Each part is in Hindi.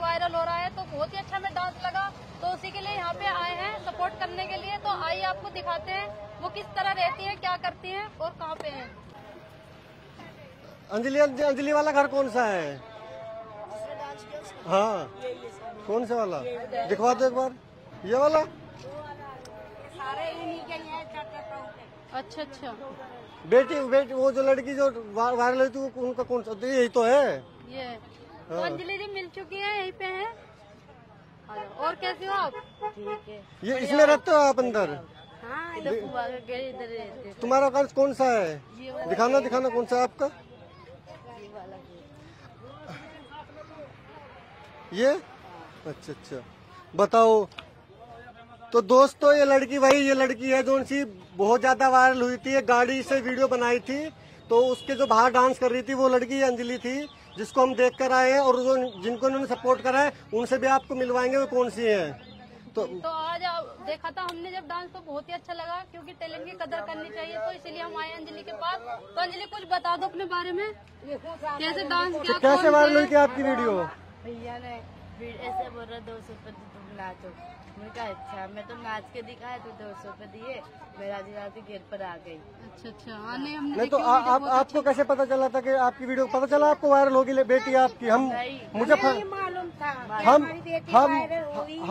वायरल हो रहा है तो बहुत ही अच्छा में डांस लगा। तो उसी के लिए यहाँ पे आए हैं सपोर्ट करने के लिए। तो आइए आपको दिखाते हैं वो किस तरह रहती है क्या करती है और कहाँ पे है। अंजलि अंजलि वाला घर कौन सा है? हाँ। कौन सा वाला? दिखवा दो एक बार। ये वाला? अच्छा अच्छा। बेटी बेटी वो जो लड़की जो वायरल हुई थी उनका कौन सा? तो यही तो है। ये। तो अंजलि जी मिल चुकी है यहीं पे है। और कैसे हो आप? ठीक है। ये इसमें रहते हो आप अंदर? हाँ हैं। तुम्हारा घर कौन सा है? दिखाना दिखाना कौन सा है आपका? ये अच्छा अच्छा। बताओ। तो दोस्तों ये लड़की वही ये लड़की है जो सी बहुत ज़्यादा वायरल हुई थी एक गाड़ी से वीडियो बनाई थी तो उसके जो बाहर डांस कर रही थी वो लड़की अंजलि थी। जिसको हम देख कर आए हैं और जो जिनको उन्होंने सपोर्ट करा है उनसे भी आपको मिलवाएँगे वो कौन सी है? तो तो आज देखा था हमने जब डांस तो बहुत ही अच्छा लगा क्योंकि टैलेंट की कदर करनी चाहिए तो इसलिए हम आए अंजलि के पास। तो अंजलि कुछ बता दो अपने बारे में कैसे डांस तो क्या कैसे वायरल हुई थी आपकी वीडियो भैया ने फिर ऐसे बोल रहा दो सौ रुपये तुम नाचो। मैंने कहा अच्छा मैं तो नाच के दिखाया तो दो सौ रुपये दिए मैं राज़ी राज़ी गेट पर आ गई। अच्छा अच्छा हाँ नहीं हमने नहीं तो आ, आप आपको कैसे पता चला था कि आपकी वीडियो पता चला आपको वायरल होगी बेटी आपकी? हम मुझे मालूम था हम हम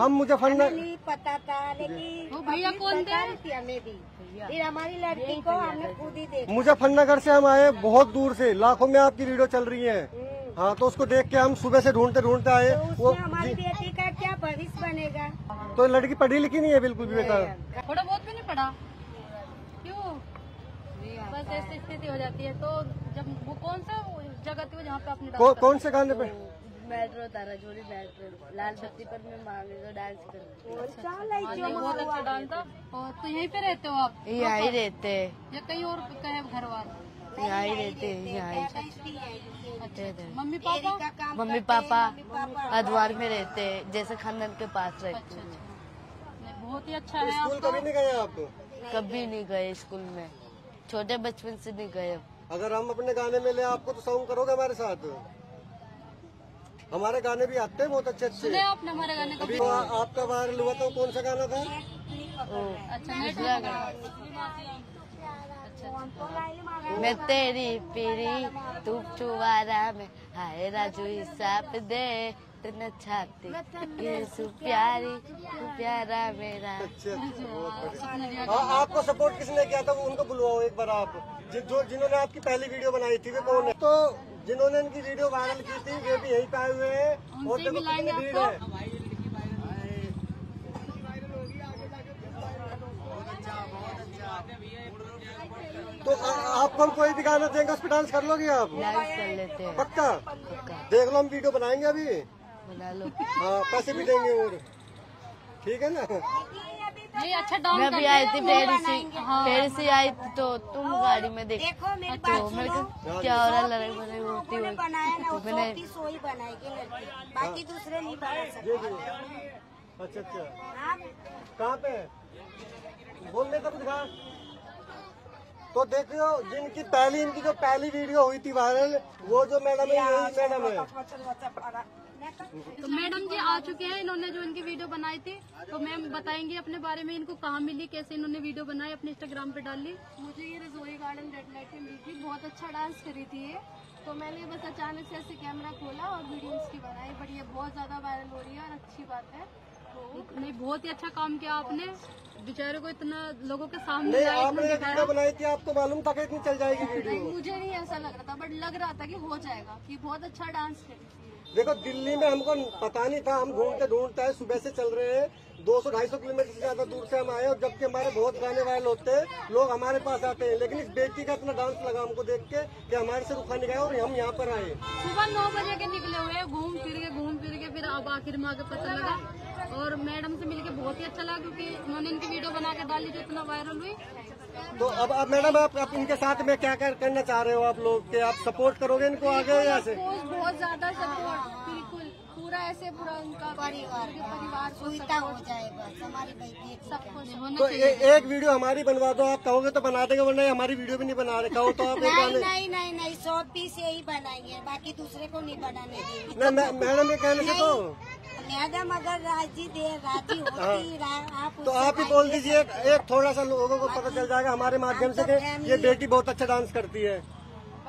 हम मुझे फंड नहीं पता था लेकिन वो भैया कौन हमें भी। फिर हमारी लड़की को हमने खुद ही देखा। मुजफ्फरनगर से हम आए बहुत दूर से लाखों में आपकी वीडियो चल रही है। हाँ तो उसको देख के हम सुबह से ढूंढते ढूंढते आए। तो वो हमारी बेटी का क्या भविष्य बनेगा? तो लड़की पढ़ी लिखी नहीं है बिल्कुल भी बेटा। थोड़ा बहुत भी नहीं पढ़ा। क्यों? बस ऐसी स्थिति हो जाती है। तो जब वो कौन सा जगह थी जहाँ पे आपने कौ, कौन से गाने पे? मेट्रो तारा जोड़ी मेट्रो लाल बत्ती पर मैं मांगे तो डांस कर करा? हाँ, नहीं, बहुत अच्छा डांस था। तो यहीं पे रहते हो आप? यहाँ रहते। हैं या कहीं और कहे घर वाले? यहाँ ही रहते हैं यहाँ। ही अच्छा मम्मी पापा? मम्मी पापा अदवार में रहते हैं जैसे खानदान के पास रहते अच्छा। अच्छा बहुत ही अच्छा है स्कूल कभी नहीं गए आप? कभी नहीं गए स्कूल में। छोटे बचपन से नहीं गए अगर हम अपने गाने में ले आपको तो सॉन्ग करोगे हमारे साथ? हमारे गाने भी आते हैं बहुत अच्छे अच्छे। सुने आपने हमारे गाने का अभी वो आपका वायरल हुआ वो कौन सा गाना था? अच्छा मैं तेरी पीरी तू चुवारा में। हाय राजू हिसाब दे तेना छाती। ये सु प्यारी तू प्यारा मेरा। अच्छे अच्छे बहुत बढ़िया। हाँ आपको सपोर्ट किसने किया था वो उनको बुलवाओ एक बार आप। जो जिन्होंने आपकी पहली वीडियो बनाई थी वो कौन है? तो जिन्होंने इनकी वीडियो वायरल की थी वे भी यहीं पे आए हुए हैं और उनसे देखो कितनी भीड़ आपको। है? तो आ- आपको हम कोई भी गाना देंगे उस पर डांस कर लोगे आप? डांस कर लेते हैं। पक्का? देख लो हम वीडियो बनाएँगे अभी। बना लो। हाँ पैसे भी देंगे और। ठीक है ना? नहीं अच्छा डांस मैं भी आई थी पेड़ से। पेड़ से आई थी तो तुम गाड़ी में देख देखो मेरी तो मेरे को क्या हो रहा है लड़ाई बड़ाई होती हुई। बनाया ना तो वो मैंने सोई बनाएगी लड़की। बाकी दूसरे नहीं बना सकते अच्छा अच्छा। हाँ? कहाँ पे? है? बोलने तक दिखा तो देखियो जिनकी पहली इनकी जो पहली वीडियो हुई थी वायरल वो जो मैडम है यही मैडम है। तो मैडम जी आ चुके हैं इन्होंने जो इनकी वीडियो बनाई थी तो मैम बताएँगे अपने बारे में इनको कहाँ मिली कैसे इन्होंने वीडियो बनाई अपने इंस्टाग्राम पे डाली मुझे ये रजोई गार्डन रेड लाइट में मिली थी बहुत अच्छा डांस करी थी ये। तो मैंने बस अचानक से ऐसे कैमरा खोला और वीडियो उसकी बनाई बट ये बहुत ज़्यादा वायरल हो रही है और अच्छी बात है। नहीं बहुत ही अच्छा काम किया आपने। बेचारे को इतना लोगों के सामने नहीं आपने वीडियो बनाई थी आपको मालूम था कि इतनी चल जाएगी नहीं वीडियो? मुझे नहीं ऐसा लग रहा था बट लग रहा था कि हो जाएगा कि बहुत अच्छा डांस ये। देखो दिल्ली में हमको पता नहीं था हम घूमते ढूंढते आए सुबह से चल रहे हैं। दो सौ ढाई सौ किलोमीटर से ज़्यादा दूर से हम आए और जबकि हमारे बहुत गाने वायरल होते हैं लोग हमारे पास आते हैं। लेकिन इस बेटी का इतना डांस लगा हमको देख के कि हमारे से रुखा नहीं गया और हम यहाँ पर आए। सुबह नौ बजे के निकले हुए घूम फिर के घूम फिर के फिर अब आखिर में आके पता लगा और मैडम से मिलके बहुत ही अच्छा लगा क्योंकि उन्होंने इनकी वीडियो बना के डाली जो इतना वायरल हुई। तो अब अब मैडम आप, आप इनके साथ में क्या कर, करना चाह रहे हो आप लोग? कि आप सपोर्ट करोगे इनको आगे या से बहुत ज़्यादा सपोर्ट बिल्कुल। पूरा ऐसे पूरा उनका परिवार परिवार सुविधा हो जाए बस हमारी बेटी सबको होना तो ए, एक वीडियो हमारी बनवा दो आप कहोगे तो बना देंगे वरना हमारी वीडियो भी नहीं बना रहे कहो तो आप नहीं नहीं नहीं नहीं सौ पीस यही बनाएँगे बाकी दूसरे को नहीं बनाने मैडम ये कहने से तो मैडम अगर राज़ी दे राज़ी होती रा, आप तो आप ही बोल दीजिए एक, एक थोड़ा सा लोगों को पता चल जाएगा हमारे माध्यम से कि ये बेटी बहुत अच्छा डांस करती है।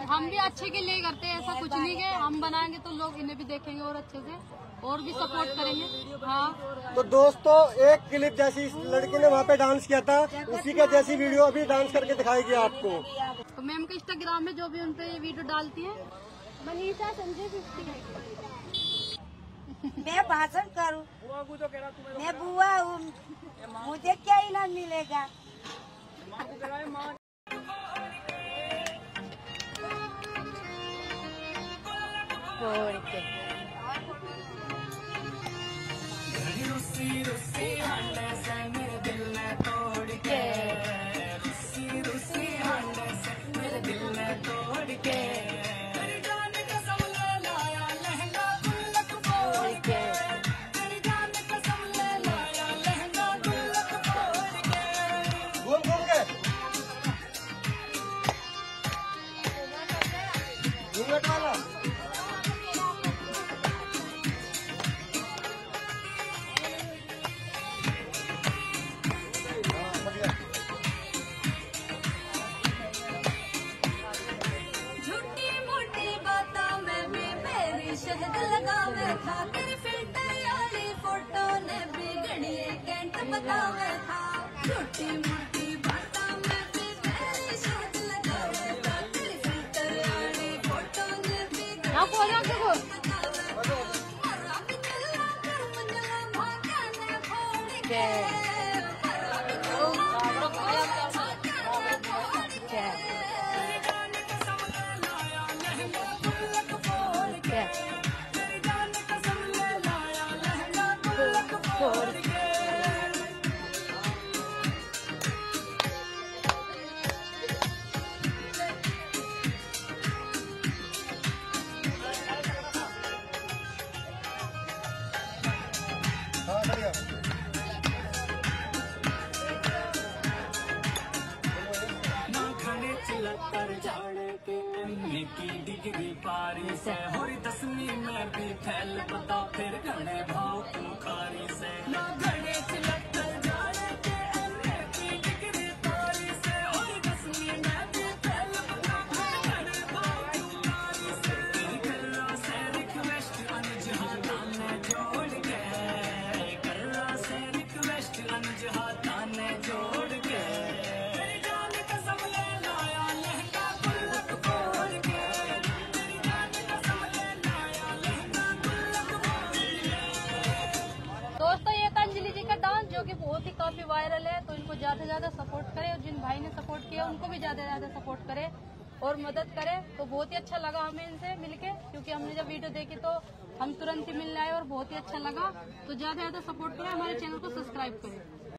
हम भी अच्छे के लिए करते हैं ऐसा कुछ नहीं है। हम बनाएँगे तो लोग इन्हें भी देखेंगे और अच्छे से और भी सपोर्ट करेंगे। हाँ। तो दोस्तों एक क्लिप जैसी इस लड़की ने वहाँ पे डांस किया था उसी का जैसी वीडियो अभी डांस करके दिखाएगी आपको। तो मैम का इंस्टाग्राम में जो भी उन पे ये वीडियो डालती है? मनीषा संजय फिफ्टी मैं भाषण करूँ? मैं बुआ हूँ। मुझे क्या इनाम मिलेगा? Porque porque शहद लगावे था तेरी फ़िल्टर वाली फ़ोटो ने घड़िए कैंट बतावे था। झूठी मोटी बातों में भी मेरी शहद लगावे था तेरी फ़िल्टर वाली फ़ोटो ने कर मंजला भाग्य ने फोड़ के डिग्री पारी से होरी दसवीं में भी फैल पता फिर घड़े भाव तू से जो कि बहुत ही काफ़ी वायरल है तो इनको ज़्यादा से ज़्यादा सपोर्ट करें और जिन भाई ने सपोर्ट किया, उनको भी ज़्यादा से ज़्यादा सपोर्ट करें और मदद करें। तो बहुत ही अच्छा लगा हमें इनसे मिलके, क्योंकि हमने जब वीडियो देखी तो हम तुरंत ही मिलने आए और बहुत ही अच्छा लगा। तो ज़्यादा से ज़्यादा सपोर्ट करें, हमारे चैनल को सब्सक्राइब करें।